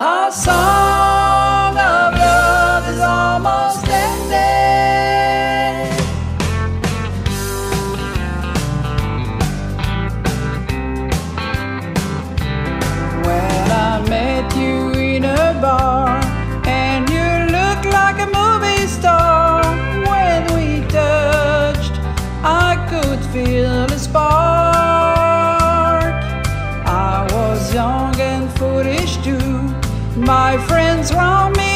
Our song of love is almost ended. When I met you. my friends want me.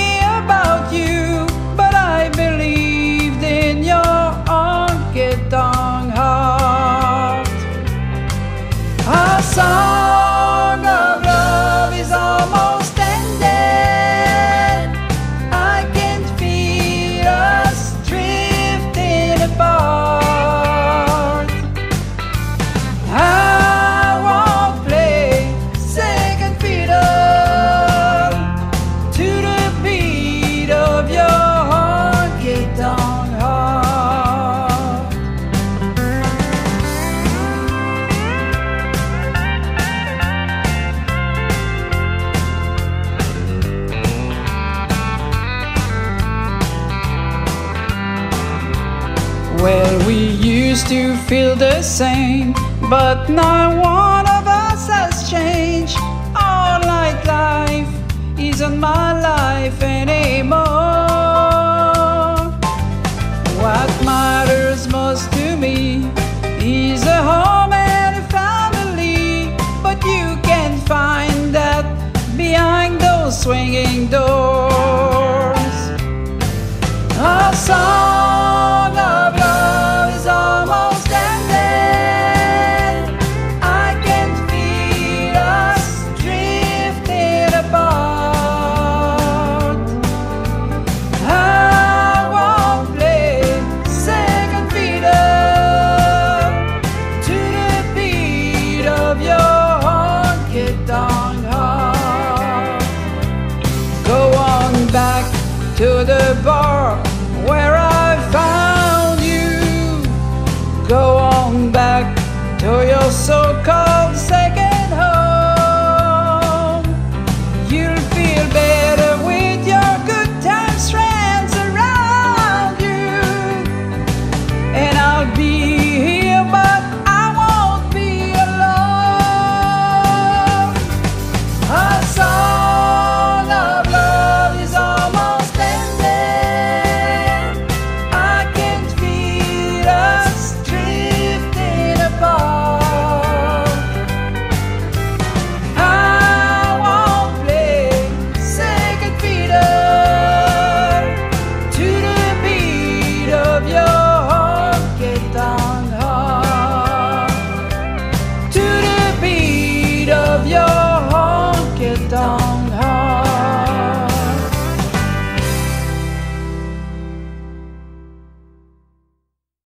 Well, we used to feel the same, but now one. to the bar where I found you. Go on back to your so-called